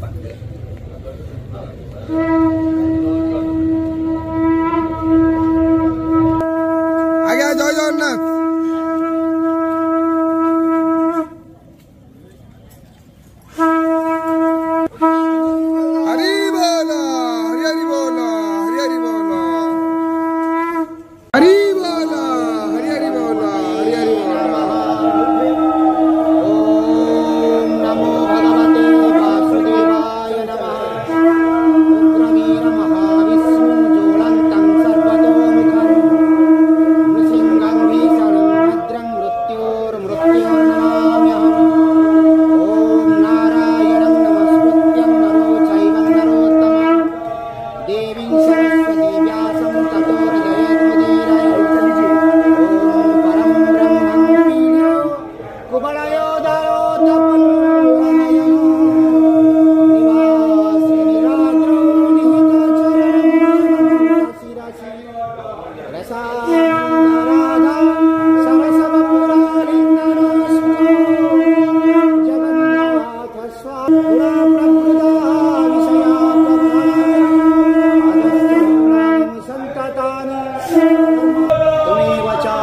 反正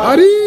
Hari